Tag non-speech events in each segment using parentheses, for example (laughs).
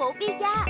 bộ pizza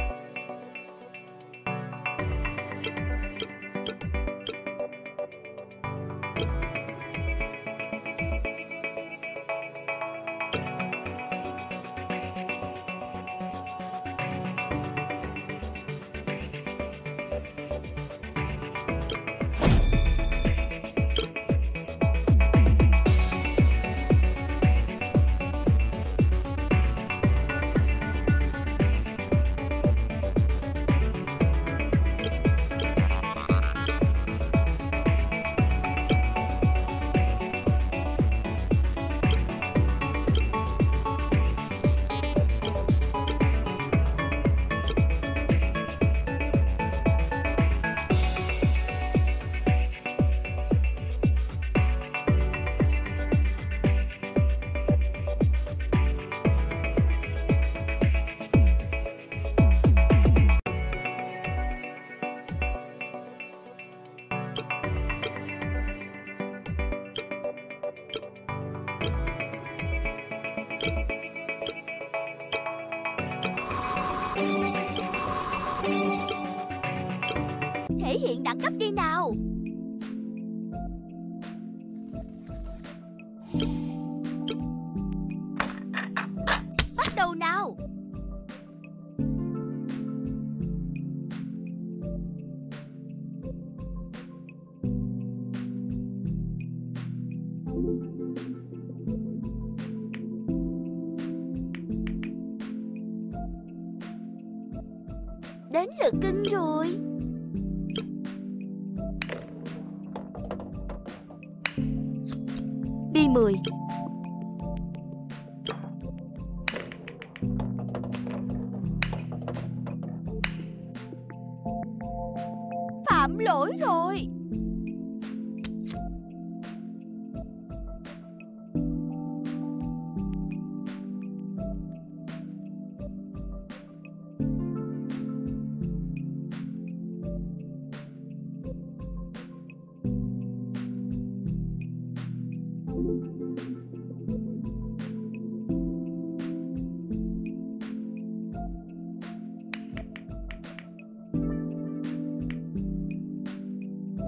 Bắt đầu nào?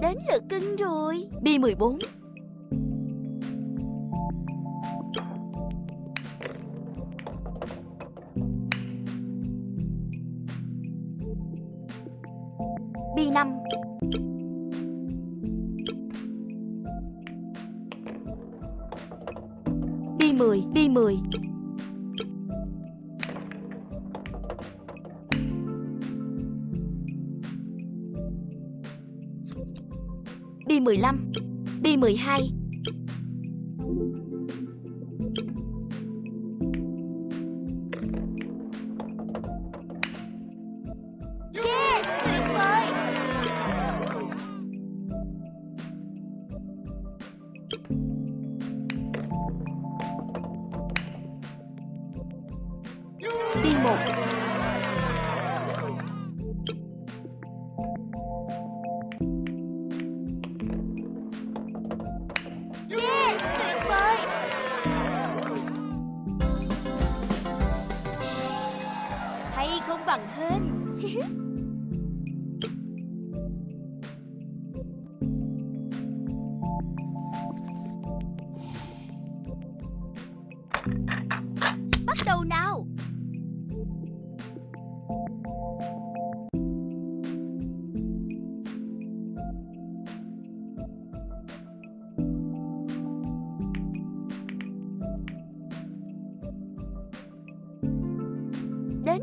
Đến lượt cưng rồi. Bi 14うん。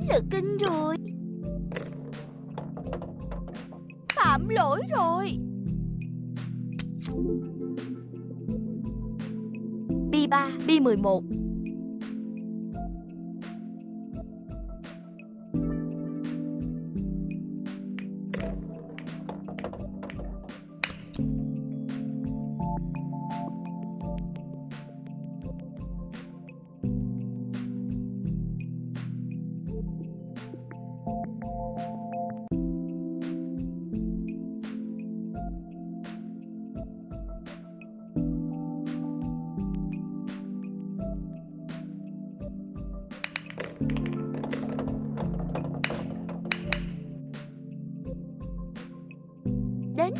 Đến lượt kinh rồi. Phạm lỗi rồi. Bi 3, Bi 11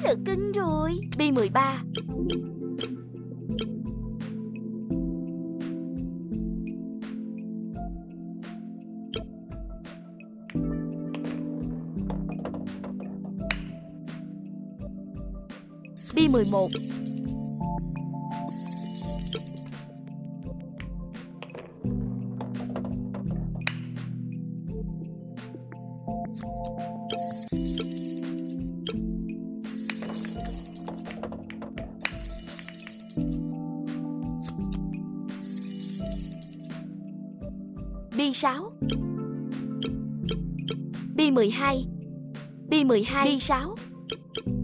Đến lượt cưng rồi Bi 13 Bi 11 Bi 6 Bi 12 Bi 12 Bi 6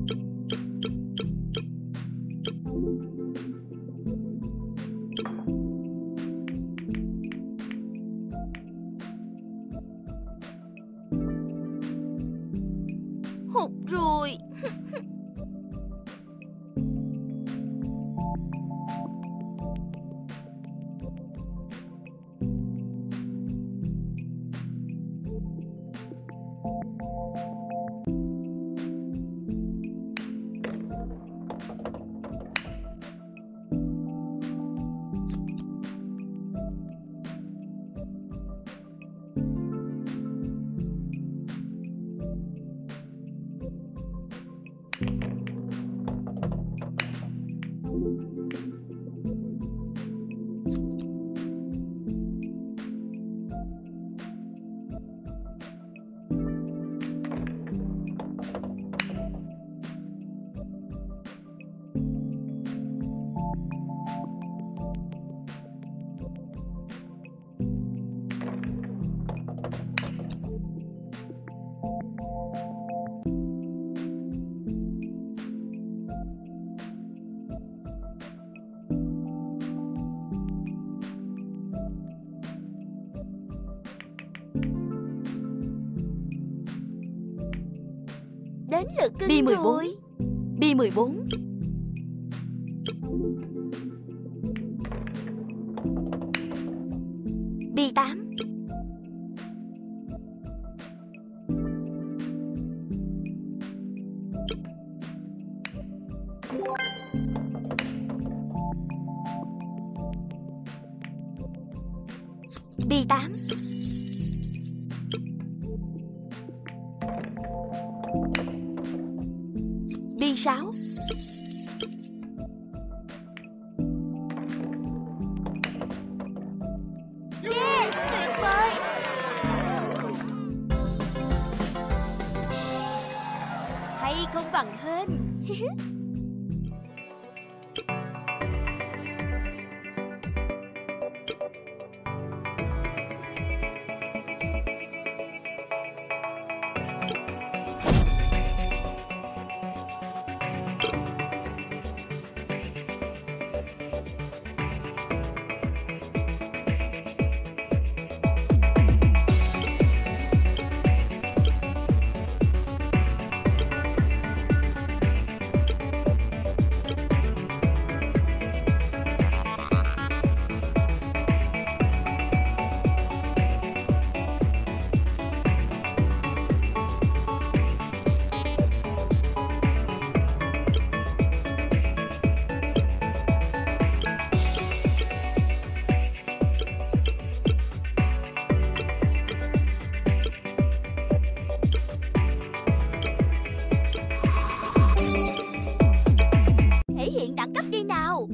B14 B14 B8 hiện đẳng cấp đi nào?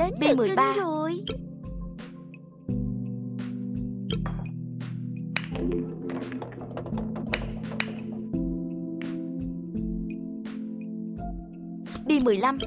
Đến B13. lượt cưng rồi B15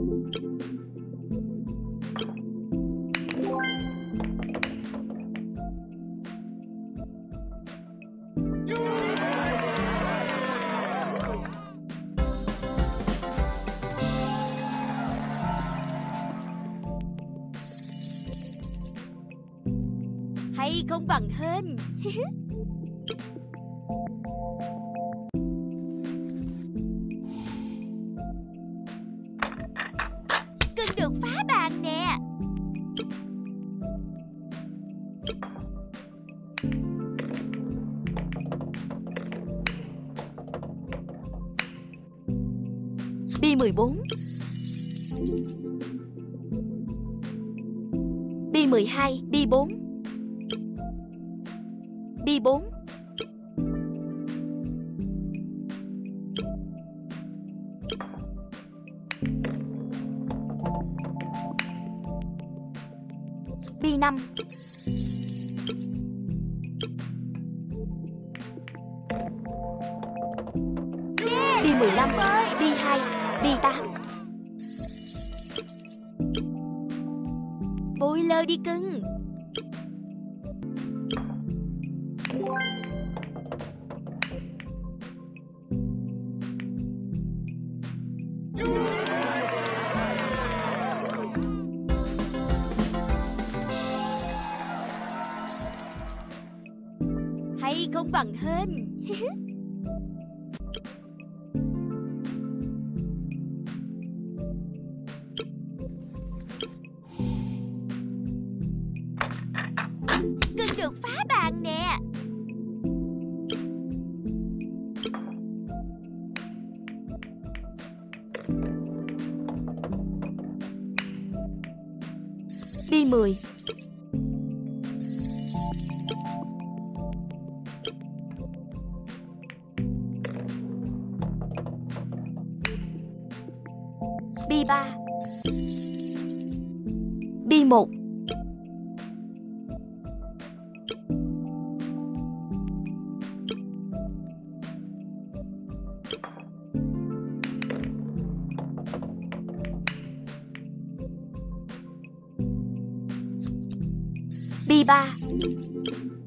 Hay không bằng hên. (laughs) B12 B4 B4 B5 B15 B2 B8 đi cưng. Hay không bằng hên. (laughs) B3 Hụt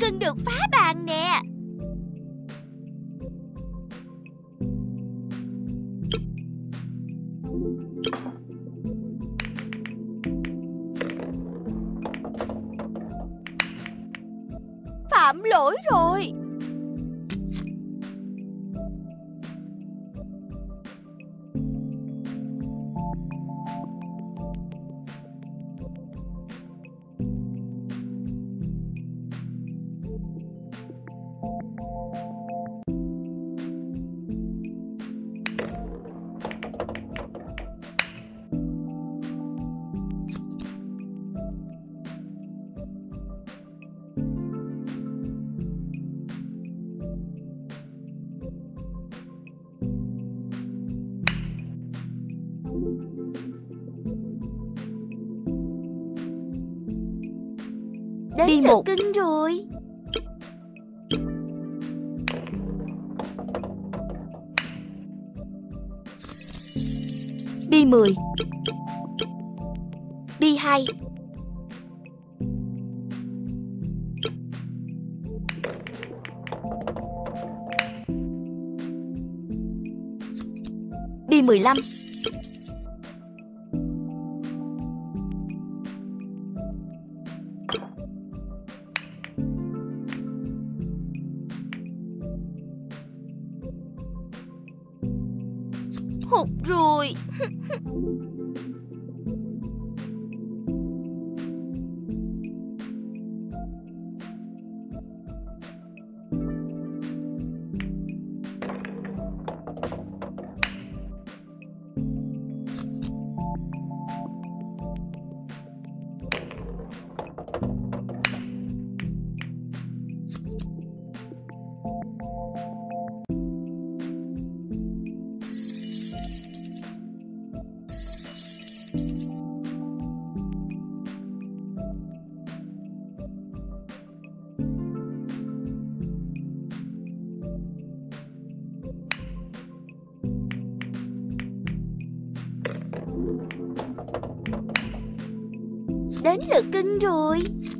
Cưng được phá bàn nè. Phạm lỗi rồi. Đến Đi một. cưng rồi. Bi 10 Bi 2 Bi 15 Hụt 注意。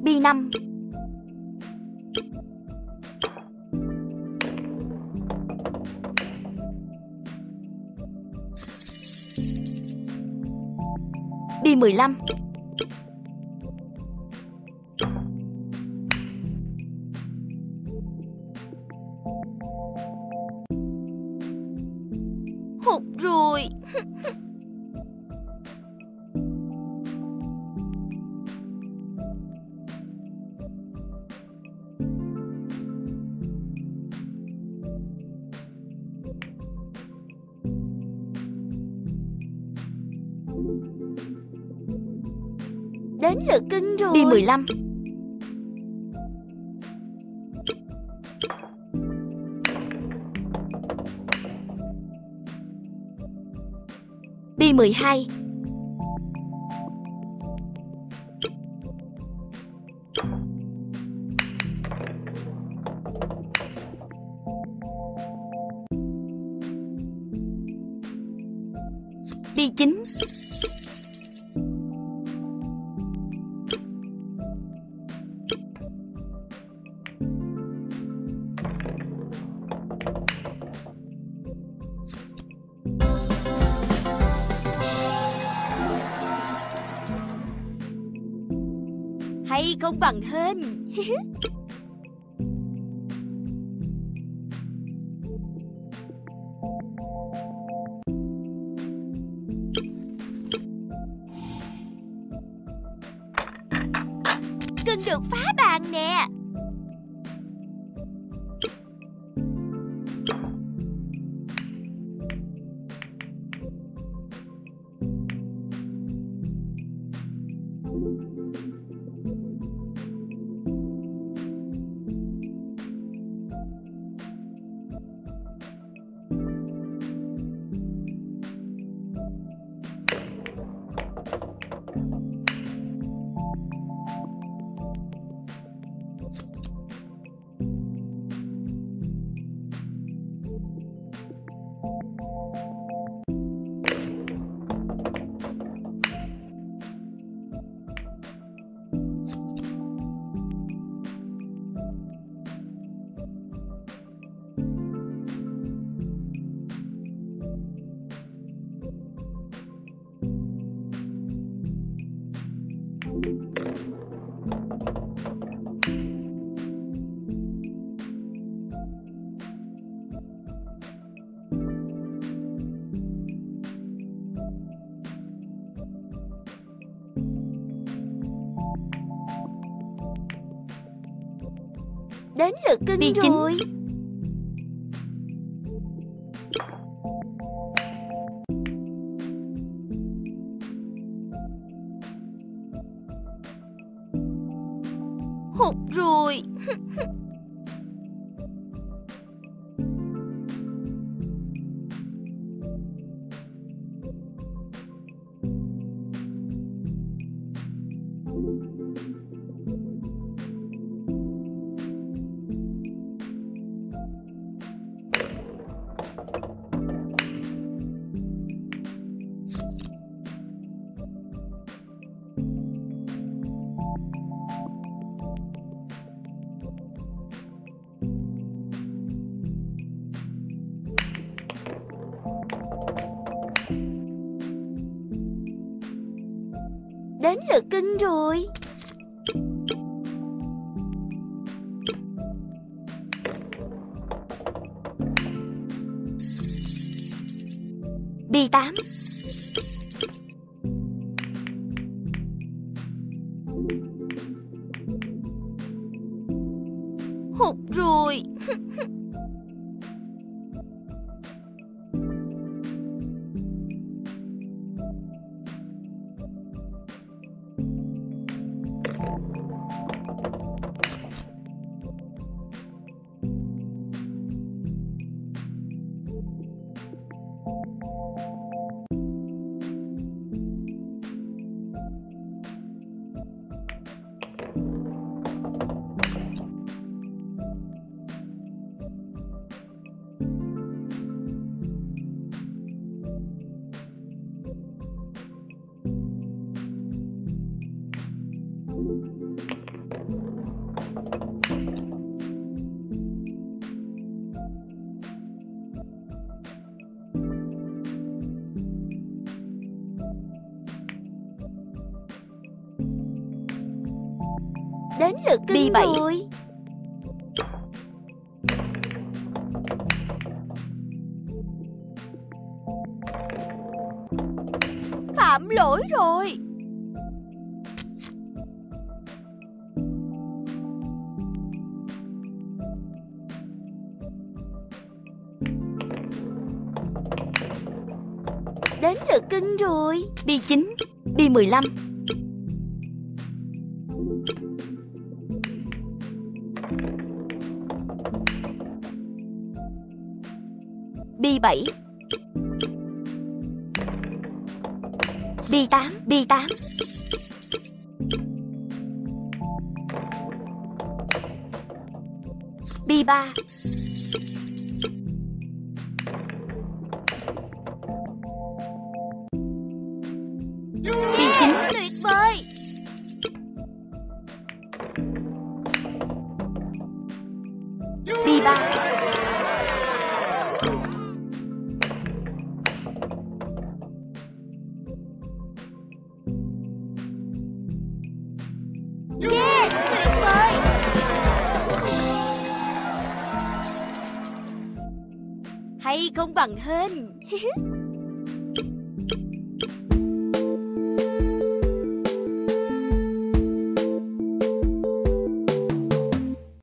B5 B15 15 Bi 12 bằng hên. (laughs) Cưng được phá bàn nè. Đến lượt cưng Đi chính. rồi Hụt 8 Hụt rồi. (laughs) Đến lượt cưng Bi bảy. rồi. Phạm lỗi rồi. Đến lượt cưng rồi. Bi 9 Bi 15 7 B8 B8 B3 không bằng hên